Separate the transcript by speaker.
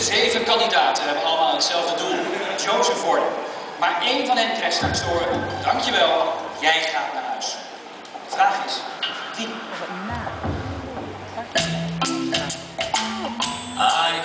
Speaker 1: zeven kandidaten eh, hebben allemaal hetzelfde doel. Joseph worden. Maar één van hen krijgt straks door. Dankjewel, jij gaat naar huis. De vraag is, wie? I